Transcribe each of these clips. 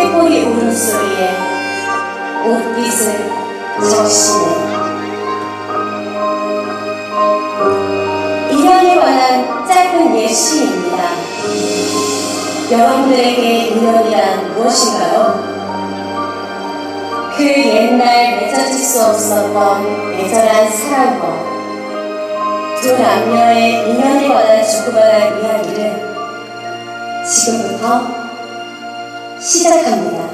꾀꼬리 울음소리에 옷깃을 적시네 인연에 관한 짧은 예시입니다. 여러분들에게 인연이란 무엇인가요? 그 옛날 맺어질 수 없었던 애절한 사랑과 두 남녀의 인연에 관한 주고받은 이야기를 지금부터 시작합니다.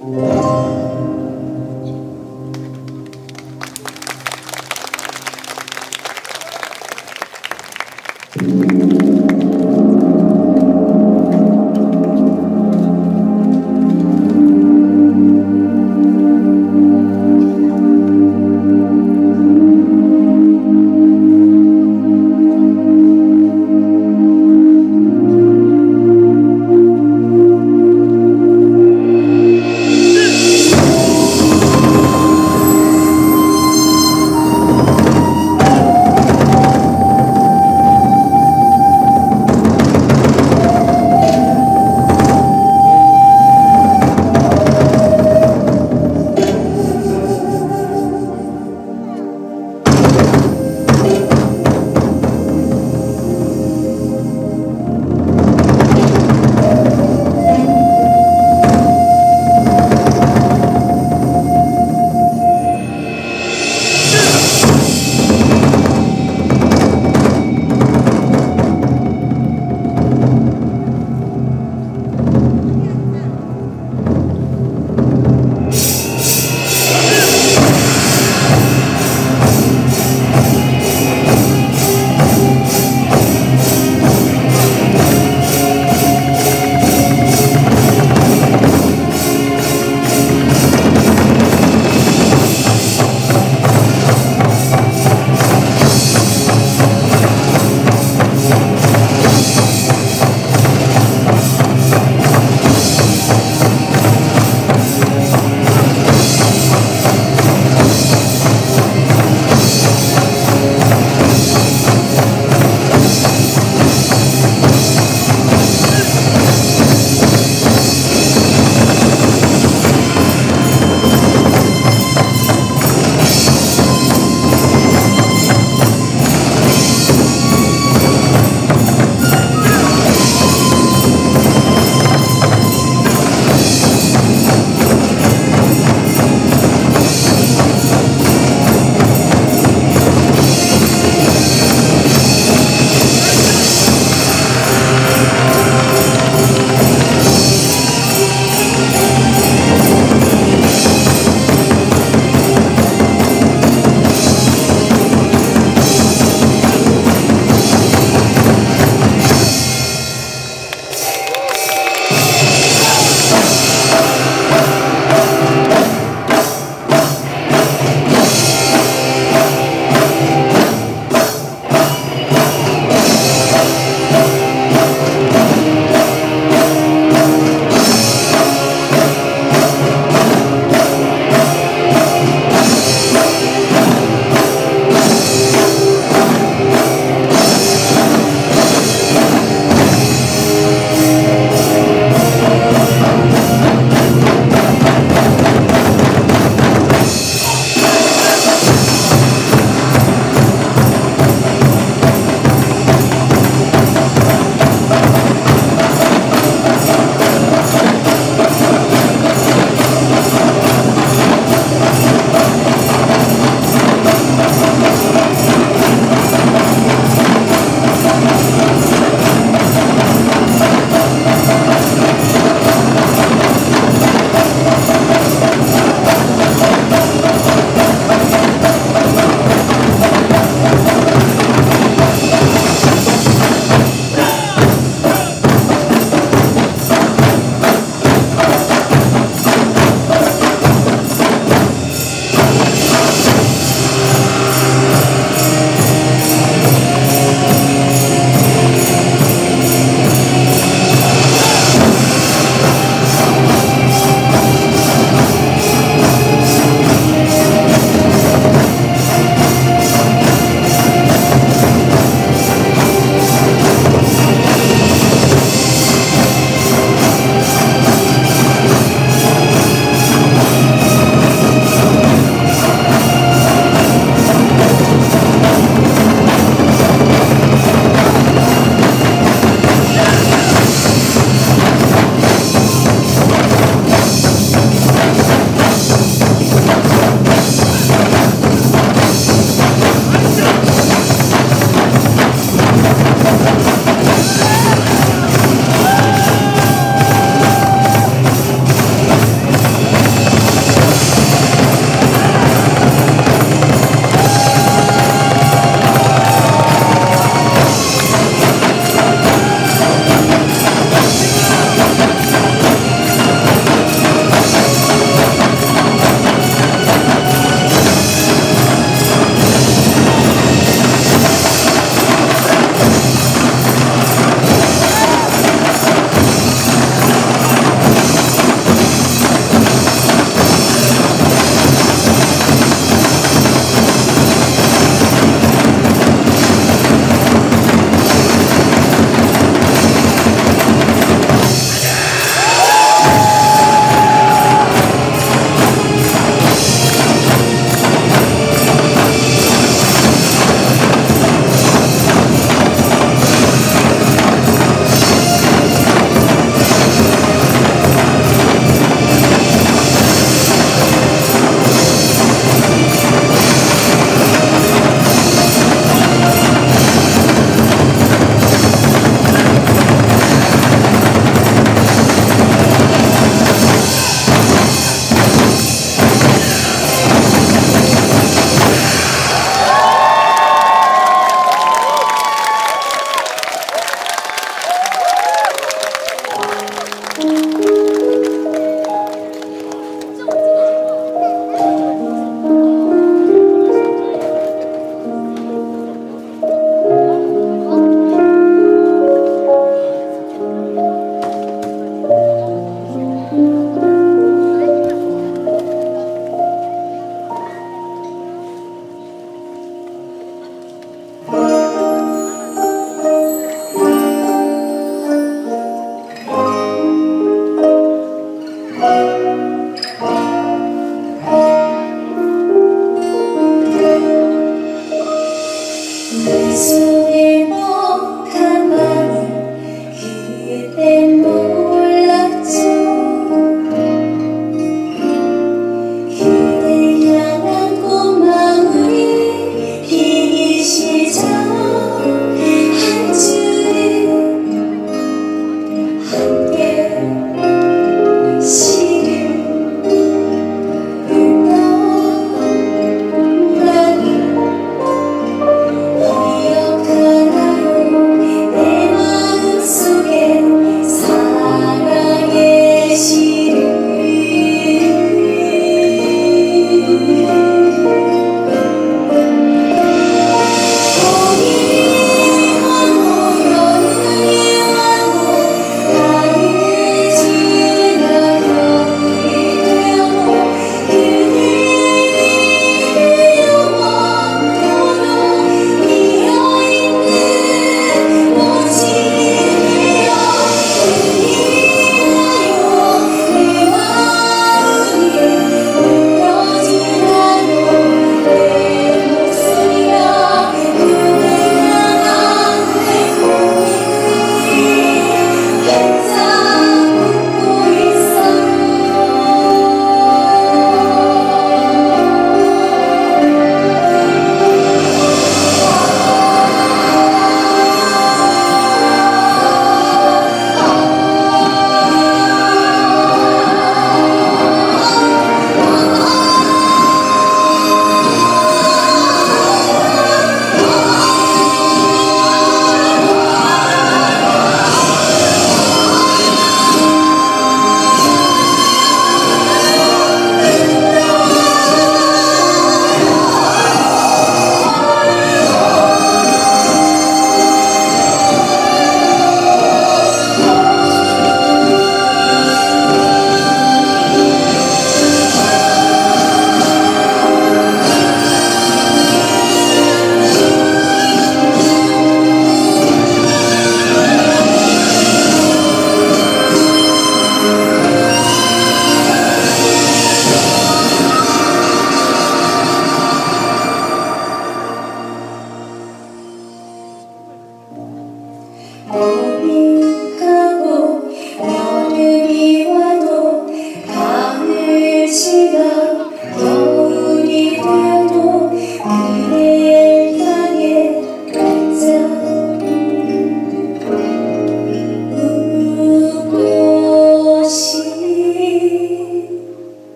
Música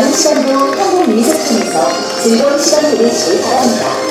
남은 시간도 한국 민속촌에서 즐거운 시간 보내시길 바랍니다.